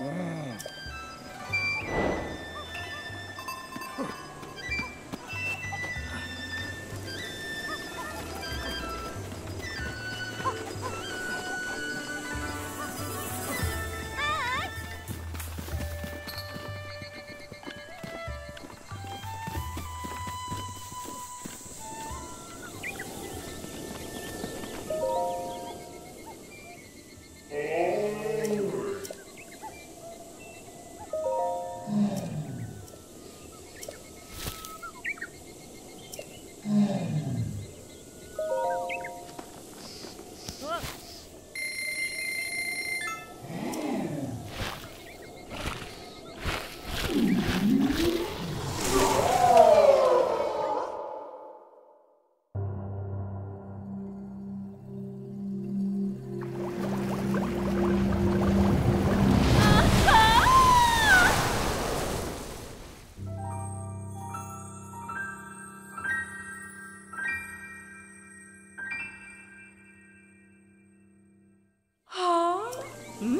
Mm. 아, 음.